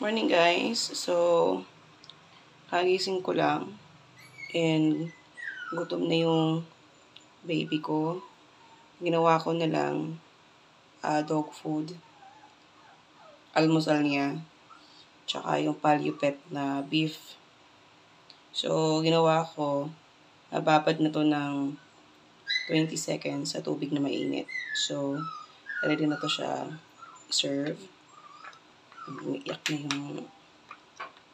Morning guys. So, kagising ko lang. And, gutom na yung baby ko. Ginawa ko na lang ah, dog food. Almusal niya. Tsaka yung palyupet na beef. So, ginawa ko, nababad na to ng 20 seconds sa tubig na mainit. So, ready na to siya serve. Umiiyak na yung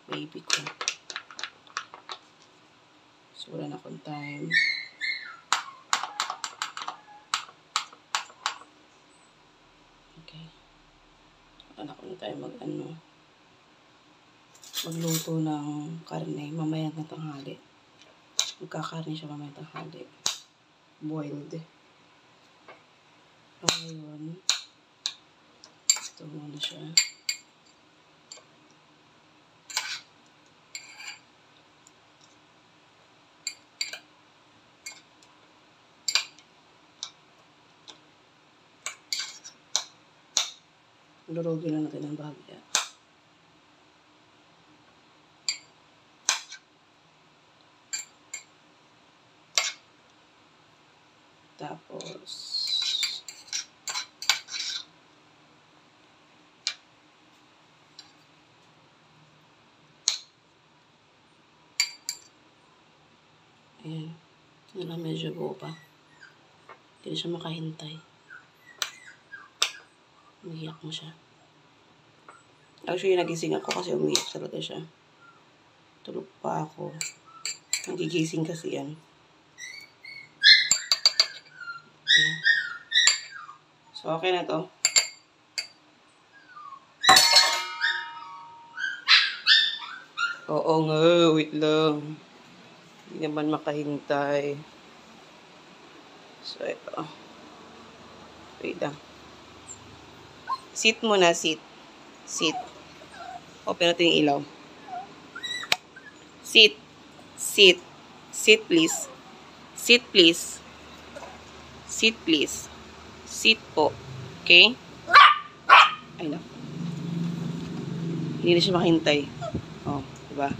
baby ko. So, wala na akong time. Okay. Wala na akong time mag ano magluto ng karne mamaya na tanghali. Magkakarne siya mamaya tanghali. Boiled. So, ngayon, ito muna siya. Lurugin na natin ang bahagya. Tapos, ayan. Ito na medyo buo pa. Hindi siya makahintay. Umiyak mo siya. Actually, nagising ako kasi umiyak talaga siya. Tulog pa ako. Nagigising kasi yan. So, okay na to. Oo nga, wait lang. Hindi naman makahintay. So, ito. Wait lang. Sit muna, sit. Sit. Open natin yung ilaw. Sit. Sit. Sit, please. Sit, please. Sit, please. Sit po. Okay? Ay, no. Hindi na siya makahintay. Oh, diba?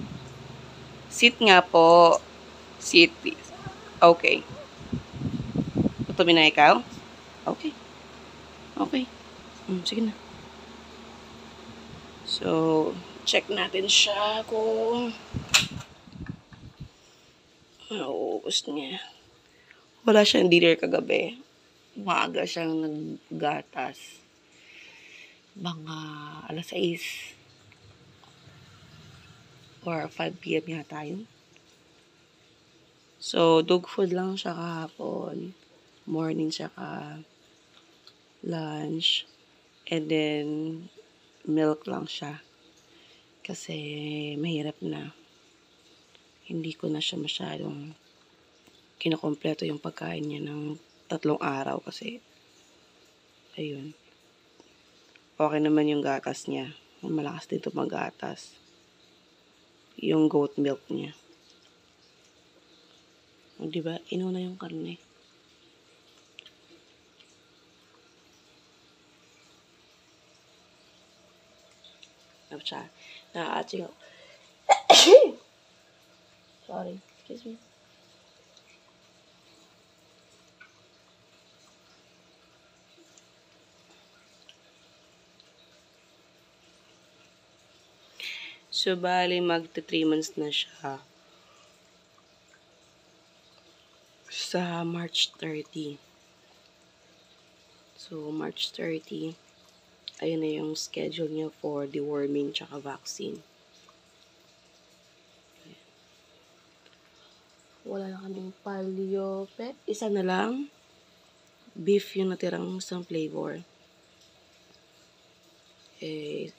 Sit nga po. Sit, please. Okay. Tutumin na ikaw? Okay. Okay. Hmm, sige na. So, check natin siya kung nauubos niya. Wala siyang dinner kagabi. Maaga siyang naggatas. Mga alas 6 or 5 p.m. yata yun. So, dog food lang siya kahapon. Morning siya ka lunch. And then, milk lang siya. Kasi, mahirap na. Hindi ko na siya masyadong kinakompleto yung pagkain niya ng tatlong araw kasi ayun. Okay naman yung gatas niya. Malakas din magatas. Yung goat milk niya. O, diba? Inuna yung karne. Tapos siya, na-aaching ako. Sorry. Excuse me. So, bali, magta 3 months na siya. Sa March 30. So, March 30, ayun na yung schedule niya for deworming tsaka vaccine. Wala na kaming palio pet. Isa na lang. Beef yung natirang isang flavor. Eh,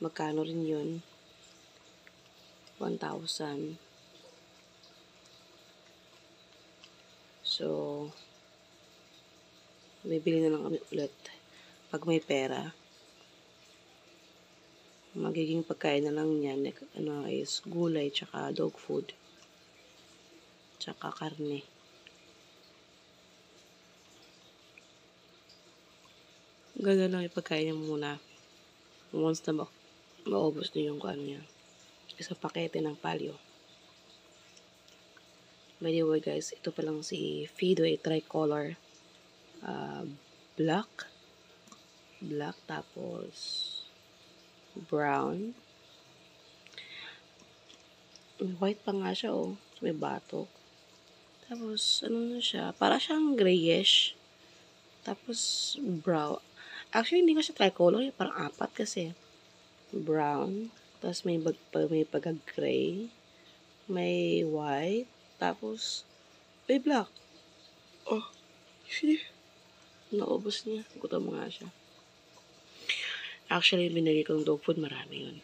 magkano rin yun? 1,000. So, bibili na lang kami ulit pag may pera. Magiging pagkain na lang niyan, ano is gulay tsaka dog food. Tsaka karne. Ganda lang ipagkain niya muna. Once na maubos na yung ano niya. Isang pakete ng palio. By the way guys, ito pa lang si Feedway Tricolor. Uh, black. Black tapos brown. White pa nga siya oh. May batok. Tapos ano na siya, para siyang grayish. Tapos brown. Actually hindi ko siya tricolor, parang apat kasi. Brown, tapos may, bag, may pagka-gray, may white, tapos, may black. Oh, see? Naubos niya. Gutom nga siya. Actually, binili kong dog food, marami yun.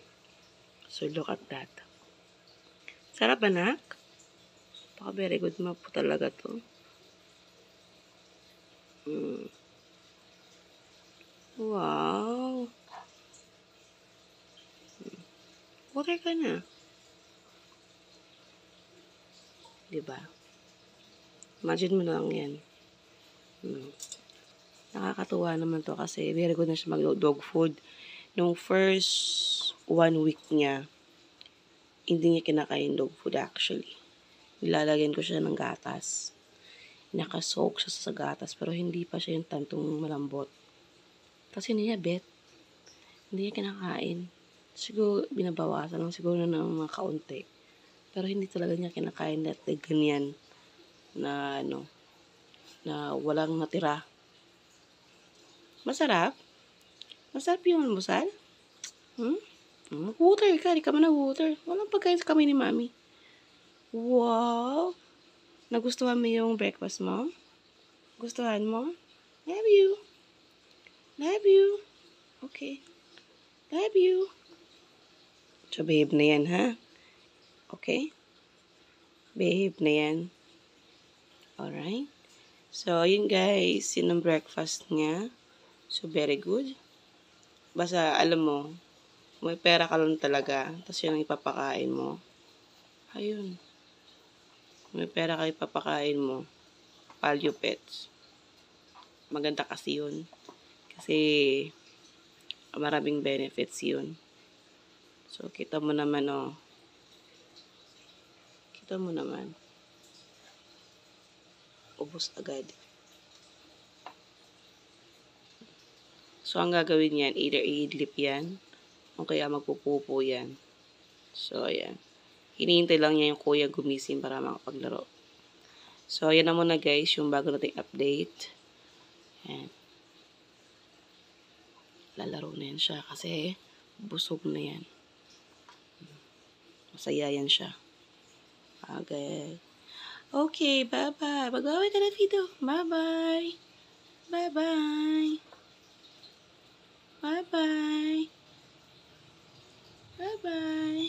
So, look at that. Sarap anak? Baka very good mo po talaga to. Mm. Wow. Water ka na. Diba? Imagine mo lang yan. Hmm. Nakakatuwa naman to kasi very good na siya mag-dog food. Nung first one week niya, hindi niya kinakain dog food actually. Nilalagyan ko siya ng gatas. Nakasoak siya sa gatas pero hindi pa siya yung tantong malambot. Kasi hindi niya bet. Hindi niya kinakain. Siguro binabawasan lang siguro na ng mga kaunti. Pero hindi talaga niya kinakain at ganyan na ano, na walang natira. Masarap? Masarap yung almusal? Hmm? Mag-water ka, di ka man nag-water. Walang pagkain sa kami ni mami. Wow! Nagustuhan mo yung breakfast mo? Gustuhan mo? Love you. Love you. Okay. Love you. So, babe na yan, ha? Okay? Behave na yan. Alright? So, yun guys, yun ang breakfast niya. So, very good. Basta, alam mo, may pera ka lang talaga, tapos yun ang ipapakain mo. Ayun. May pera ka ipapakain mo. Palio pets. Maganda kasi yun. Kasi, maraming benefits yun. So, kita mo naman, oh. Kita mo naman. Ubus agad. So, ang gagawin yan, either i-idlip yan, o kaya magpupupo yan. So, ayan. Hinihintay lang niya yung kuya gumising para makapaglaro. So, ayan na muna guys, yung bago nating update. Ayan. Lalaro na yan siya kasi busog na yan. Masaya yan siya. Okay. Okay, bye-bye. Mag-bye ka na, Fido. Bye-bye. Bye-bye. Bye-bye.